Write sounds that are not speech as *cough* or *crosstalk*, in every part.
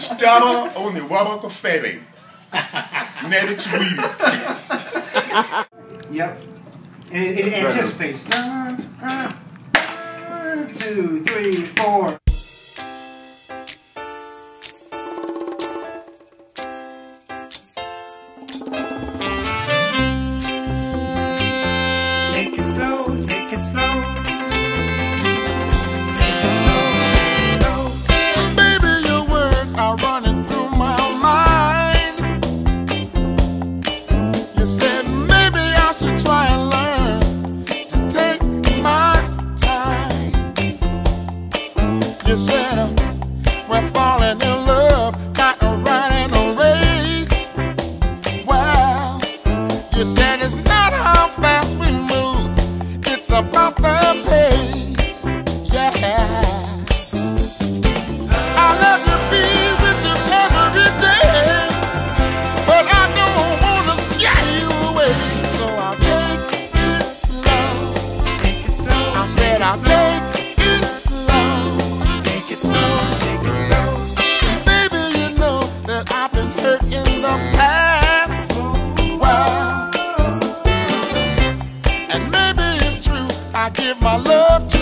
stella only rubber confetti. febe. Nede. Yep. It, it anticipates. One, two, three, four. up. I give my love to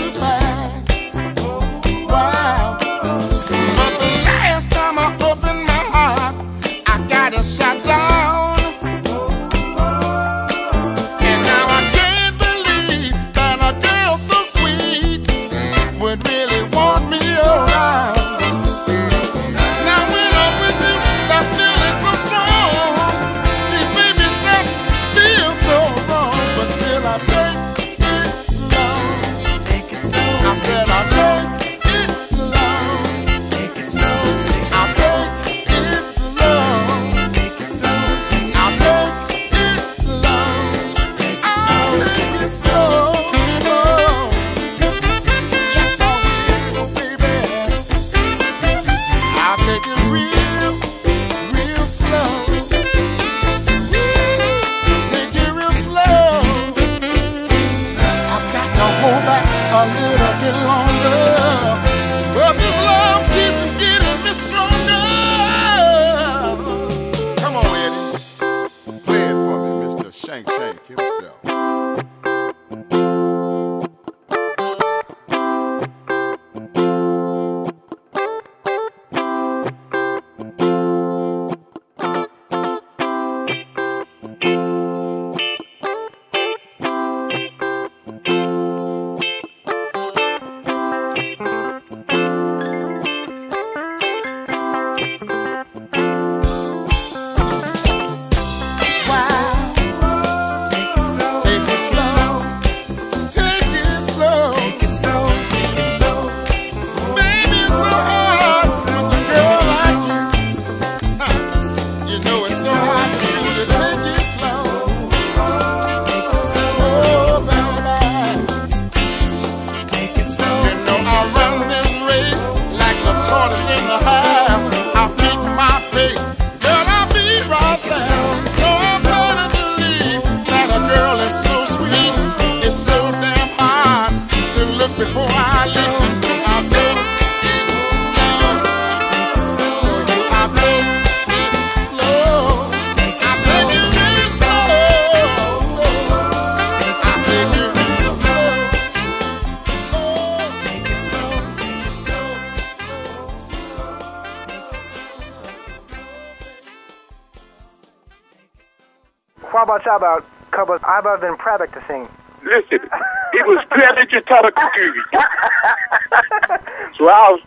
Quabat Shabat, Kabat Abad and Prabak to sing. Listen, it was Prabak to Tabakukuri. *laughs* So I'll,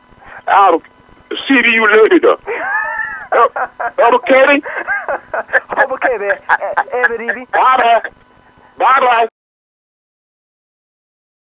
I'll see you later. Oh, oh, okay. *laughs* Okay, man. Bye bye. Bye bye.